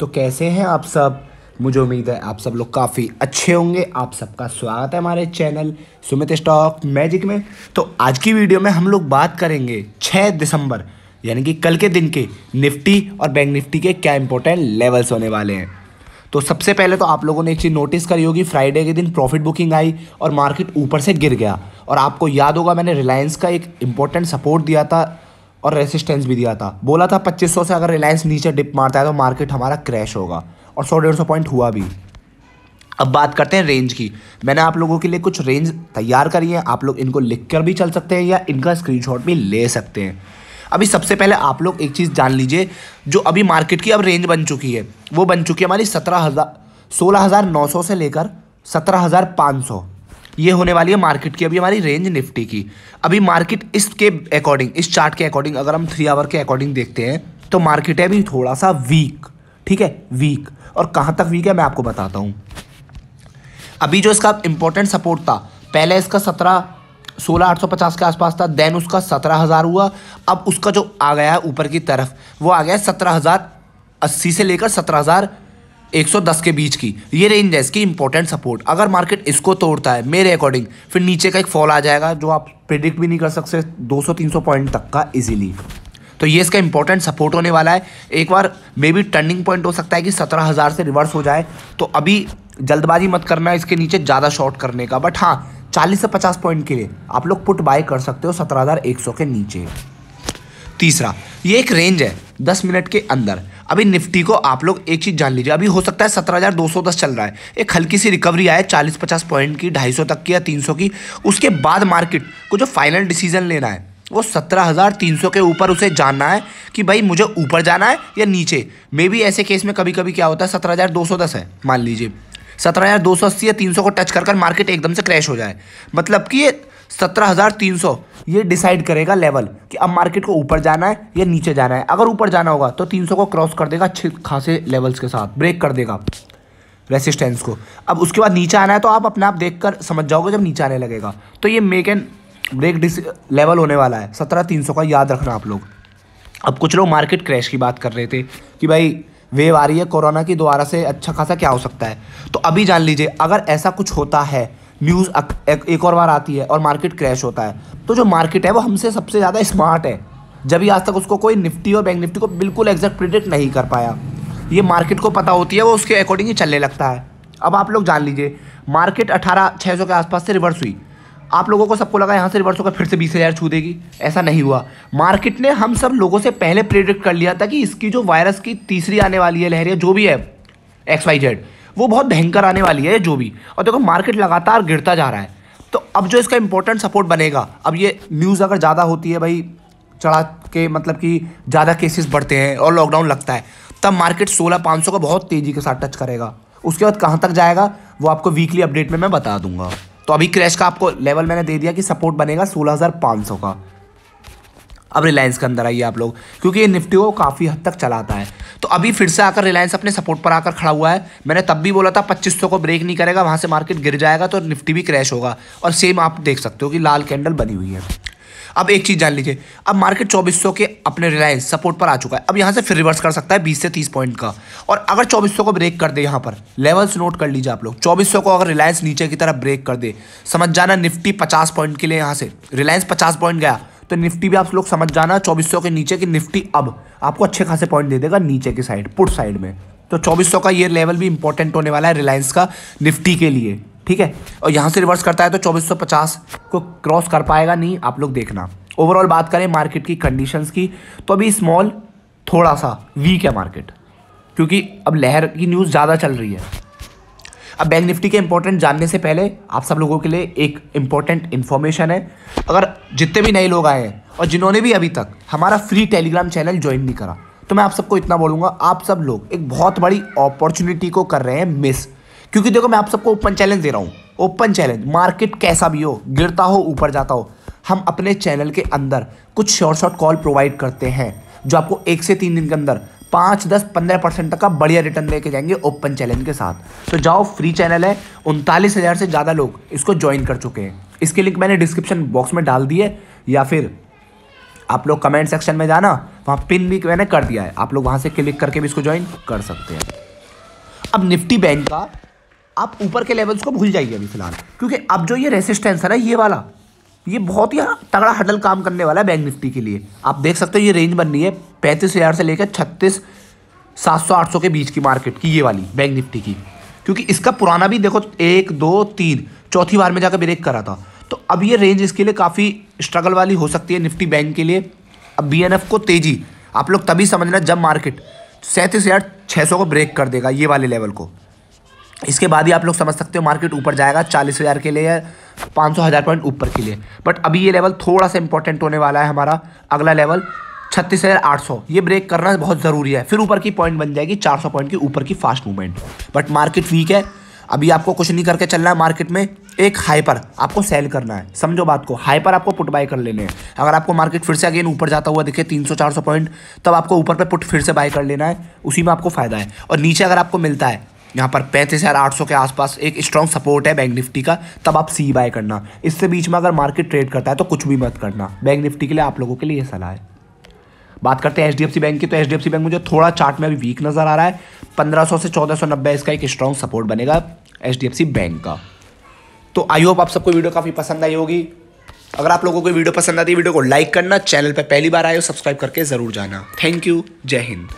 तो कैसे हैं आप सब? मुझे उम्मीद है आप सब लोग काफ़ी अच्छे होंगे। आप सबका स्वागत है हमारे चैनल सुमित स्टॉक मैजिक में। तो आज की वीडियो में हम लोग बात करेंगे 6 दिसंबर, यानी कि कल के दिन के निफ्टी और बैंक निफ्टी के क्या इंपॉर्टेंट लेवल्स होने वाले हैं। तो सबसे पहले तो आप लोगों ने एक चीज़ नोटिस करी होगी फ्राइडे के दिन प्रॉफिट बुकिंग आई और मार्केट ऊपर से गिर गया। और आपको याद होगा मैंने रिलायंस का एक इंपॉर्टेंट सपोर्ट दिया था और रेसिस्टेंस भी दिया था। बोला था 2500 से अगर रिलायंस नीचे डिप मारता है तो मार्केट हमारा क्रैश होगा और सौ डेढ़ सौ पॉइंट हुआ भी। अब बात करते हैं रेंज की। मैंने आप लोगों के लिए कुछ रेंज तैयार करी है। आप लोग इनको लिख कर भी चल सकते हैं या इनका स्क्रीनशॉट भी ले सकते हैं। अभी सबसे पहले आप लोग एक चीज़ जान लीजिए, जो अभी मार्केट की अब रेंज बन चुकी है, वो बन चुकी है हमारी सत्रह हज़ार, सोलह हज़ार नौ सौ से लेकर सत्रह हज़ार पाँच सौ। ये होने वाली है मार्केट की, अभी हमारी रेंज निफ्टी की। अभी मार्केट इसके अकॉर्डिंग इस चार्ट के अकॉर्डिंग अगर हम थ्री आवर के अकॉर्डिंग देखते हैं तो मार्केट है अभी थोड़ा सा वीक ठीक है? वीक और कहाँ तक वीक है, मैं आपको बताता हूँ। अभी जो इसका इंपॉर्टेंट सपोर्ट था, पहले इसका सत्रह, सोलह आठ सौ पचास के आसपास था देन उसका सत्रह हज़ार हुआ, अब उसका जो आ गया है ऊपर की तरफ़, वो आ गया है सत्रह हज़ार अस्सी से लेकर सत्रह हज़ार 110 के बीच की। ये रेंज है, इसकी इंपॉर्टेंट सपोर्ट अगर मार्केट इसको तोड़ता है, मेरे अकॉर्डिंग फिर नीचे का एक फॉल आ जाएगा, जो आप प्रिडिक्ट भी नहीं कर सकते 200-300 पॉइंट तक का इजीली तो ये इसका इंपॉर्टेंट सपोर्ट होने वाला है। एक बार मे बी टर्निंग पॉइंट हो सकता है कि सत्रह हज़ार से रिवर्स हो जाए। तो अभी जल्दबाजी मत करना इसके नीचे, ज़्यादा शॉर्ट करने का। बट हाँ चालीस से पचास पॉइंट के लिए आप लोग पुट बाय कर सकते हो सत्रह हज़ार एक सौ के नीचे। तीसरा, ये एक रेंज है, दस मिनट के अंदर। अभी निफ्टी को आप लोग एक चीज़ जान लीजिए, अभी हो सकता है सत्रह हज़ार दो सौ दस चल रहा है। एक हल्की सी रिकवरी आए चालीस पचास पॉइंट की, ढाई सौ तक की या तीन सौ की। उसके बाद मार्केट को जो फाइनल डिसीज़न लेना है, वो सत्रह हज़ार तीन सौ के ऊपर उसे जानना है कि भाई मुझे ऊपर जाना है या नीचे। मे भी ऐसे केस में कभी कभी क्या होता है, सत्रह हज़ार दो सौ दस है, मान लीजिए। सत्रह हज़ार दो सौ अस्सी या तीन सौ को टच कर कर मार्केट एकदम से क्रैश हो जाए। मतलब कि ये सत्रह हज़ार तीन सौ ये डिसाइड करेगा लेवल कि अब मार्केट को ऊपर जाना है या नीचे जाना है। अगर ऊपर जाना होगा तो तीन सौ को क्रॉस कर देगा अच्छे खासे लेवल्स के साथ ब्रेक कर देगा रेसिस्टेंस को। अब उसके बाद नीचे आना है तो आप अपने आप देख कर समझ जाओगे जब नीचे आने लगेगा। तो ये मेक एन ब्रेक लेवल होने वाला है। सत्रह तीन सौ का याद रखना आप लोग। अब कुछ लोग मार्केट क्रैश की बात कर रहे थे कि भाई वेव आ रही है कोरोना की, दोबारा से अच्छा खासा क्या हो सकता है? तो अभी जान लीजिए, अगर ऐसा कुछ होता है न्यूज़ एक और बार आती है और मार्केट क्रैश होता है। तो जो मार्केट है, वो हमसे सबसे ज़्यादा स्मार्ट है। जब आज तक उसको कोई निफ्टी और बैंक निफ्टी को बिल्कुल एग्जैक्ट प्रिडिक्ट नहीं कर पाया। ये मार्केट को पता होती है, वो उसके अकॉर्डिंग ही चलने लगता है। अब आप लोग जान लीजिए मार्केट अठारह छः सौ के आसपास से रिवर्स हुई। आप लोगों को सबको लगा यहाँ से रिवर्स होकर फिर से बीस हज़ार छू देगी ऐसा नहीं हुआ। मार्केट ने हम सब लोगों से पहले प्रिडिक्ट कर लिया था कि इसकी जो वायरस की तीसरी आने वाली है, लहरिया, जो भी है एक्स वाई जेड वो बहुत भयंकर आने वाली है जो भी। और देखो मार्केट लगातार गिरता जा रहा है। तो अब जो इसका इंपॉर्टेंट सपोर्ट बनेगा, अब ये न्यूज़ अगर ज़्यादा होती है भाई, चढ़ा के मतलब कि ज़्यादा केसेस बढ़ते हैं और लॉकडाउन लगता है, तब मार्केट सोलह पाँच सौ का बहुत तेज़ी के साथ टच करेगा। उसके बाद कहाँ तक जाएगा, वो आपको वीकली अपडेट में मैं बता दूँगा। तो अभी क्रैश का आपको लेवल मैंने दे दिया कि सपोर्ट बनेगा सोलह हज़ार पाँच सौ का। अब रिलायंस के अंदर आइए आप लोग, क्योंकि ये निफ्टी को काफ़ी हद तक चलाता है। तो अभी फिर से आकर रिलायंस अपने सपोर्ट पर आकर खड़ा हुआ है। मैंने तब भी बोला था, पच्चीस को ब्रेक नहीं करेगा, वहाँ से मार्केट गिर जाएगा तो निफ्टी भी क्रैश होगा। और सेम आप देख सकते हो कि लाल कैंडल बनी हुई है। अब एक चीज़ जान लीजिए, अब मार्केट चौबीस के अपने रिलायंस सपोर्ट पर आ चुका है। अब यहाँ से फिर रिवर्स कर सकता है बीस से तीस पॉइंट का। और अगर चौबीस को ब्रेक कर दे यहाँ पर लेवल्स नोट कर लीजिए आप लोग। चौबीस को अगर रिलायंस नीचे की तरफ़ ब्रेक कर दे, समझ जाना निफ्टी पचास पॉइंट के लिए यहाँ से। रिलायंस पचास पॉइंट गया तो निफ्टी भी आप लोग समझ जाना, चौबीस के नीचे की निफ्टी अब आपको अच्छे खासे पॉइंट दे देगा नीचे की साइड पुट साइड में। तो चौबीस का ये लेवल भी इंपॉर्टेंट होने वाला है रिलायंस का निफ्टी के लिए, ठीक है? और यहाँ से रिवर्स करता है तो चौबीस को क्रॉस कर पाएगा नहीं, आप लोग देखना। ओवरऑल बात करें मार्केट की कंडीशंस की तो अभी स्मॉल थोड़ा सा वीक है मार्केट क्योंकि अब लहर की न्यूज़ ज़्यादा चल रही है। अब बैंक निफ्टी के इंपॉर्टेंट जानने से पहले आप सब लोगों के लिए एक इंपॉर्टेंट इन्फॉर्मेशन है। अगर जितने भी नए लोग आए हैं और जिन्होंने भी अभी तक हमारा फ्री टेलीग्राम चैनल ज्वाइन नहीं करा तो मैं आप सबको इतना बोलूँगा, आप सब लोग एक बहुत बड़ी अपॉर्चुनिटी को कर रहे हैं मिस क्योंकि देखो, मैं आप सबको ओपन चैलेंज दे रहा हूँ। ओपन चैलेंज मार्केट कैसा भी हो, गिरता हो, ऊपर जाता हो, हम अपने चैनल के अंदर कुछ शॉर्ट शॉर्ट कॉल प्रोवाइड करते हैं, जो आपको एक से तीन दिन के अंदर पाँच, दस, पंद्रह परसेंट तक का बढ़िया रिटर्न लेके जाएँगे ओपन चैलेंज के साथ। तो जाओ फ्री चैनल है, उनतालीस हज़ार से ज़्यादा लोग इसको ज्वाइन कर चुके हैं। इसके लिंक मैंने डिस्क्रिप्शन बॉक्स में डाल दी है या फिर आप लोग कमेंट सेक्शन में जाना, वहाँ पिन भी मैंने कर दिया है। आप लोग वहाँ से क्लिक करके भी इसको ज्वाइन कर सकते हैं। अब निफ्टी बैंक का, आप ऊपर के लेवल्स को भूल जाइए अभी फ़िलहाल, क्योंकि अब जो ये रेसिस्टेंस है ना, ये वाला ये बहुत ही तगड़ा हडल काम करने वाला है बैंक निफ्टी के लिए। आप देख सकते हो ये रेंज बन रही है पैंतीस हज़ार से लेकर छत्तीस, सात सौ, आठ सौ के बीच की मार्केट की ये वाली बैंक निफ्टी की। क्योंकि इसका पुराना भी देखो, एक, दो, तीन, चौथी बार में जाकर ब्रेक करा था। तो अब ये रेंज इसके लिए काफ़ी स्ट्रगल वाली हो सकती है निफ्टी बैंक के लिए। अब बीएनएफ को तेज़ी, आप लोग तभी समझना जब मार्केट सैंतीस हज़ार छः सौ को ब्रेक कर देगा ये वाले लेवल को। इसके बाद ही आप लोग समझ सकते हो मार्केट ऊपर जाएगा, चालीस हज़ार के लिए या पाँच सौ हज़ार पॉइंट ऊपर के लिए। बट अभी ये लेवल थोड़ा सा इंपॉर्टेंट होने वाला है हमारा। अगला लेवल छत्तीस हज़ार आठ सौ। ये ब्रेक करना बहुत ज़रूरी है। फिर ऊपर की पॉइंट बन जाएगी चार सौ पॉइंट की ऊपर की fast movement but market weak है। अभी आपको कुछ नहीं करके चलना है मार्केट में। एक हाइपर आपको सेल करना है। समझो बात को। हाइपर आपको पुट बाय कर लेने हैं। अगर आपको मार्केट फिर से अगेन ऊपर जाता हुआ दिखे 300-400 पॉइंट तब आपको ऊपर पे पुट फिर से बाय कर लेना है। उसी में आपको फ़ायदा है। और नीचे अगर आपको मिलता है यहाँ पर पैंतीस हज़ार आठ सौ के आसपास एक स्ट्रॉन्ग सपोर्ट है बैंक निफ्टी का, तब आप सी बाय करना। इससे बीच में अगर मार्केट ट्रेड करता है तो कुछ भी मत करना। बैंक निफ्टी के लिए आप लोगों के लिए सलाह है। बात करते हैं एच बैंक की तो एच बैंक मुझे थोड़ा चार्ट में अभी वीक नज़र आ रहा है। पंद्रह सौ से चौदह सौ नब्बे इसका एक स्ट्रॉन्ग सपोर्ट बनेगा HDFC बैंक का। तो आई होप आप सबको वीडियो काफ़ी पसंद आई होगी। अगर आप लोगों को वीडियो पसंद आती है, वीडियो को लाइक करना। चैनल पर पहली बार आए हो सब्सक्राइब करके ज़रूर जाना। थैंक यू जय हिंद।